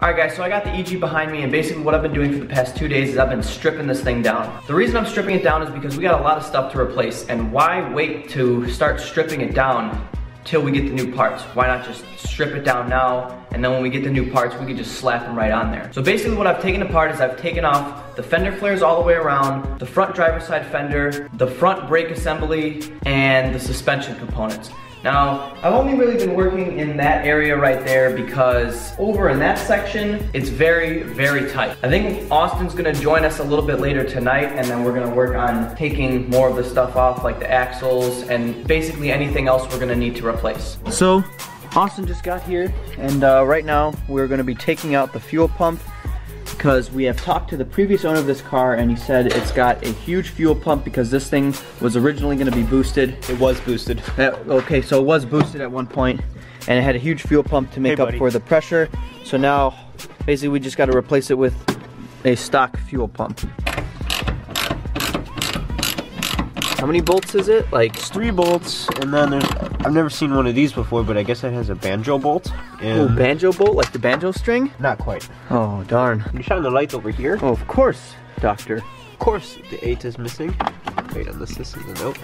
Alright guys, so I got the EG behind me and basically what I've been doing for the past two days is I've been stripping this thing down. The reason I'm stripping it down is because we got a lot of stuff to replace and why wait to start stripping it down till we get the new parts? Why not just strip it down now and then when we get the new parts we can just slap them right on there. So basically what I've taken apart is I've taken off the fender flares all the way around, the front driver side fender, the front brake assembly, and the suspension components. Now, I've only really been working in that area right there because over in that section, it's very, very tight. I think Austin's gonna join us a little bit later tonight and then we're gonna work on taking more of the stuff off like the axles and basically anything else we're gonna need to replace. So, Austin just got here and uh, right now we're gonna be taking out the fuel pump because we have talked to the previous owner of this car and he said it's got a huge fuel pump because this thing was originally going to be boosted. It was boosted. Uh, okay, so it was boosted at one point and it had a huge fuel pump to make hey, up for the pressure. So now basically we just got to replace it with a stock fuel pump. How many bolts is it? Like it's three bolts, and then there's. I've never seen one of these before, but I guess it has a banjo bolt. oh, banjo bolt, like the banjo string? Not quite. Oh darn! Can you shine the lights over here? Oh, of course, doctor. Of course, the eight is missing. Wait on this. Is a note.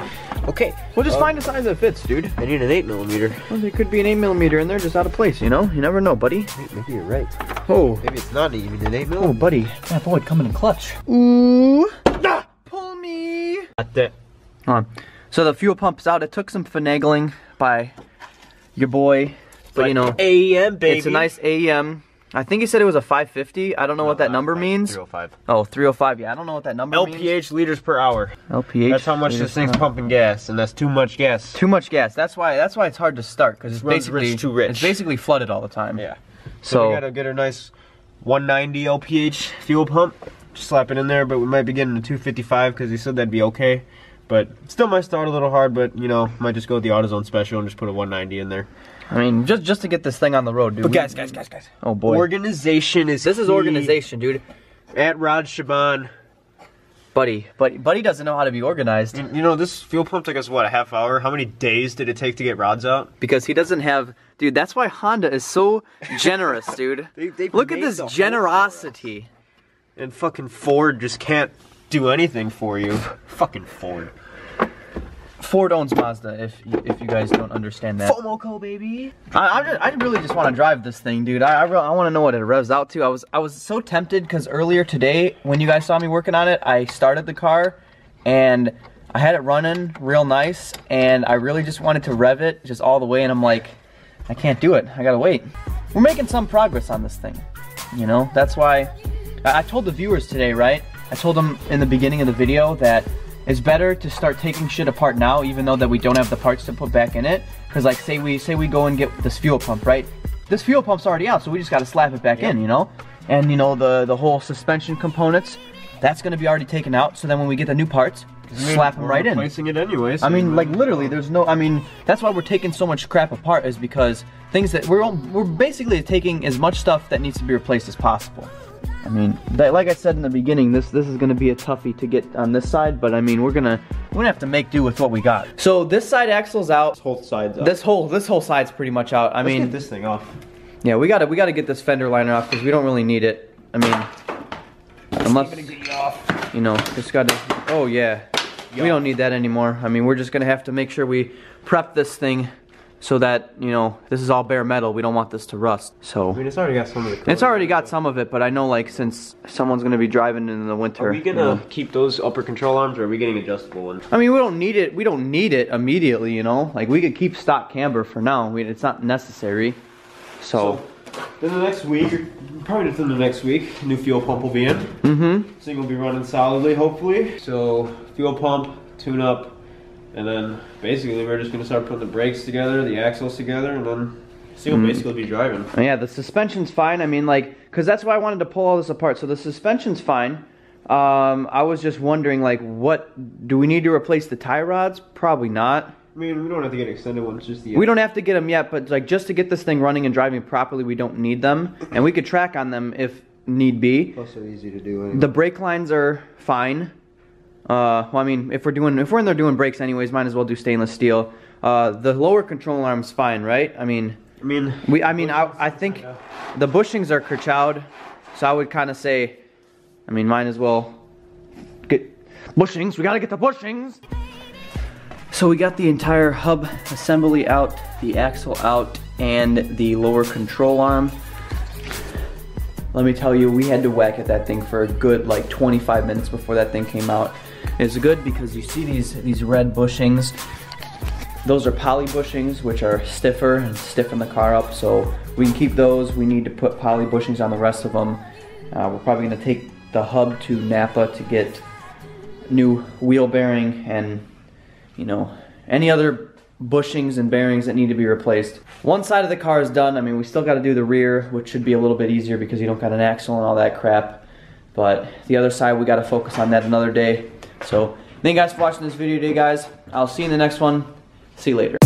Okay. We'll just uh, find a size that fits, dude. I need an eight millimeter. Well, there could be an eight millimeter in there, just out of place. You know, you never know, buddy. Wait, maybe you're right. Oh. Maybe it's not even an eight millimeter. Oh, buddy. That boy coming in clutch. Ooh. Ah, pull me. Not that. On. So the fuel pump's out. It took some finagling by your boy, but, but you know, AEM baby. It's a nice AEM. I think he said it was a 550. I don't know no, what that uh, number means. 305. Oh, 305. Yeah, I don't know what that number means. LPH means. liters per hour. LPH. That's how much this thing's pumping gas, and that's too much gas. Too much gas. That's why. That's why it's hard to start because it's basically rich, too rich. It's basically flooded all the time. Yeah. So, so we gotta get a nice 190 LPH fuel pump. Just slap it in there, but we might be getting a 255 because he said that'd be okay. But still might start a little hard, but you know, might just go with the AutoZone special and just put a 190 in there. I mean, just just to get this thing on the road, dude. But guys, guys, guys, guys. Oh boy. Organization is This is organization, dude. At Rod Shaban. Buddy, buddy, buddy doesn't know how to be organized. You, you know, this fuel pump took us, what, a half hour? How many days did it take to get rods out? Because he doesn't have... Dude, that's why Honda is so generous, dude. they, Look at this generosity. And fucking Ford just can't do anything for you. fucking Ford. Ford owns Mazda, if if you guys don't understand that. FOMOCO, baby. I, I, just, I really just want to drive this thing, dude. I, I, I want to know what it revs out to. I was I was so tempted because earlier today, when you guys saw me working on it, I started the car, and I had it running real nice, and I really just wanted to rev it just all the way, and I'm like, I can't do it. I gotta wait. We're making some progress on this thing. You know, that's why I, I told the viewers today, right? I told them in the beginning of the video that it's better to start taking shit apart now, even though that we don't have the parts to put back in it. Cause like say we say we go and get this fuel pump, right? This fuel pump's already out, so we just gotta slap it back yep. in, you know? And you know, the, the whole suspension components, that's gonna be already taken out, so then when we get the new parts, slap them right in. Replacing it anyways. I mean, like literally, uh, there's no. I mean, that's why we're taking so much crap apart is because things that we're we're basically taking as much stuff that needs to be replaced as possible. I mean, like I said in the beginning, this this is gonna be a toughie to get on this side, but I mean, we're gonna we're gonna have to make do with what we got. So this side axle's out. This whole side's out. This whole this whole side's pretty much out. I Let's mean, get this thing off. Yeah, we gotta we gotta get this fender liner off because we don't really need it. I mean, unless you know, just gotta. Oh yeah, we don't need that anymore. I mean, we're just gonna have to make sure we prep this thing so that, you know, this is all bare metal. We don't want this to rust. So I mean, it's already got some of it. It's already got some of it, but I know like since someone's going to be driving in the winter. Are we going to you know, keep those upper control arms or are we getting adjustable ones? I mean, we don't need it. We don't need it immediately, you know? Like we could keep stock camber for now. We, it's not necessary. So, so in the next week, probably within the next week, new fuel pump will be in. Mm-hmm. Thing will be running solidly, hopefully. So fuel pump, tune up, and then basically we're just gonna start putting the brakes together, the axles together, and then see will mm. basically be driving. Yeah, the suspension's fine. I mean, like, cause that's why I wanted to pull all this apart. So the suspension's fine. Um, I was just wondering, like, what do we need to replace the tie rods? Probably not. I mean, we don't have to get extended ones, just the. We don't have to get them yet, but like just to get this thing running and driving properly, we don't need them, and we could track on them if need be. Plus, they're easy to do. Anyway. The brake lines are fine. Uh, well, I mean, if we're doing if we're in there doing brakes anyways, might as well do stainless steel. Uh, the lower control arm's fine, right? I mean, I mean, We, I mean, I, I think the bushings are kerchowed, so I would kind of say, I mean, might as well get bushings. We gotta get the bushings. So we got the entire hub assembly out, the axle out, and the lower control arm. Let me tell you, we had to whack at that thing for a good like 25 minutes before that thing came out. It's good because you see these these red bushings. Those are poly bushings, which are stiffer and stiffen the car up. So we can keep those. We need to put poly bushings on the rest of them. Uh, we're probably gonna take the hub to Napa to get new wheel bearing and you know any other bushings and bearings that need to be replaced. One side of the car is done. I mean, we still got to do the rear, which should be a little bit easier because you don't got an axle and all that crap. But the other side, we got to focus on that another day. So thank you guys for watching this video today, guys. I'll see you in the next one. See you later.